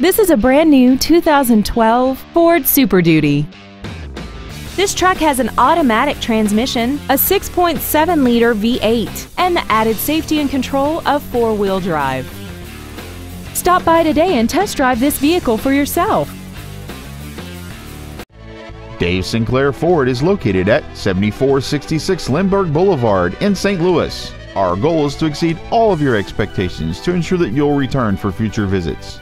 This is a brand new 2012 Ford Super Duty. This truck has an automatic transmission, a 6.7 liter V8, and the added safety and control of four wheel drive. Stop by today and test drive this vehicle for yourself. Dave Sinclair Ford is located at 7466 Lindbergh Boulevard in St. Louis. Our goal is to exceed all of your expectations to ensure that you'll return for future visits.